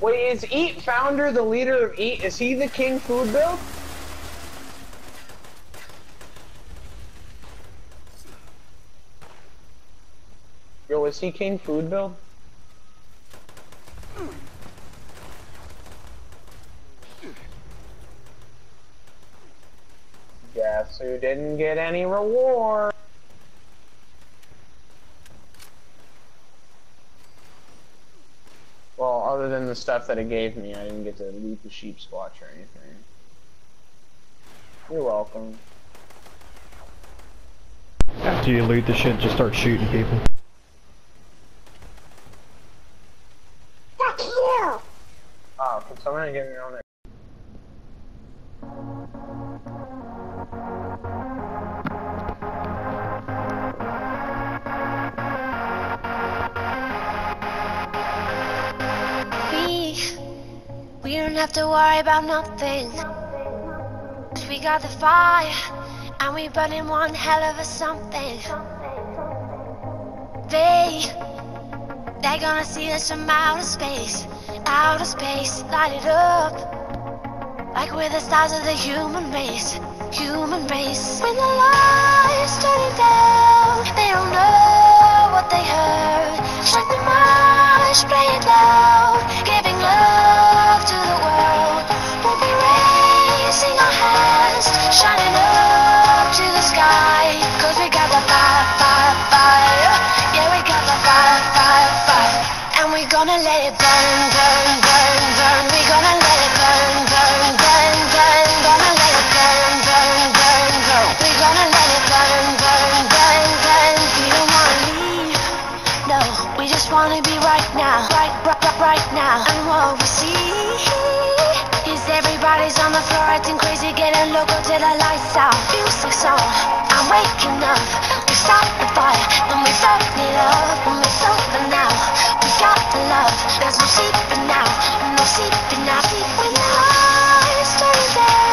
Wait, is Eat founder the leader of Eat? Is he the king food build? Yo, is he king food build? Guess who didn't get any reward? Than the stuff that it gave me, I didn't get to loot the sheep squatch or anything. You're welcome. After you loot the shit, just start shooting people. Fuck you! Oh, can someone get me on there? Have to worry about nothing. 'Cause we got the fire, and we burning one hell of a something. They, they're gonna see us from outer space, outer space, light it up. Like we're the stars of the human race, human race. When the lights turning down, they don't know what they heard. Shut the march, play it loud, giving love to the world. Shining up to the sky. Cause we got the fire, fire, fire. Yeah, we got the fire, fire, fire. And we're gonna let it burn, burn, burn, burn. We're gonna let it burn, burn, burn, burn. Gonna let it burn, burn, burn, burn. We're gonna let it burn, burn, burn, burn. We don't wanna leave. No, we just wanna be right now, right, right, right, right now. And what we see is everybody's on the floor acting crazy, getting loco till the lights out. Music's on, I'm waking up. We start the fire, when we start it up, when start the now. We got the love, there's no sleeping now, no sleeping now. When the lights turn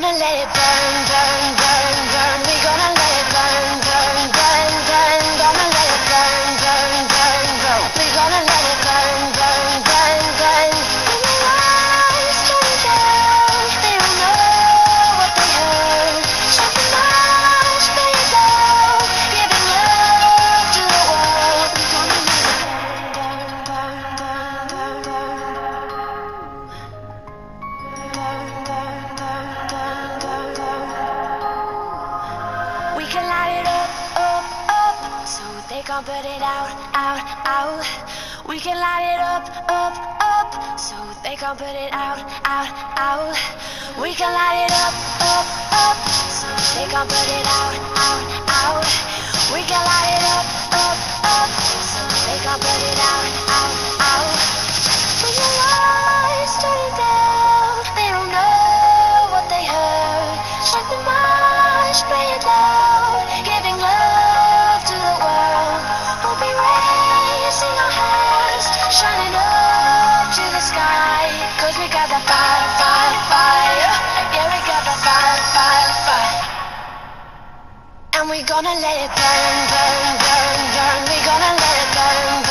gonna let it burn, they can't put it out, out, out. We can light it up, up, up, so they can't put it out, out, out. We can light it up, up, up, so they can't put it out, out, out. We can light it up, up, up, so they can't put it out, out, out. We're gonna let it burn, burn, burn, burn. We're gonna let it burn,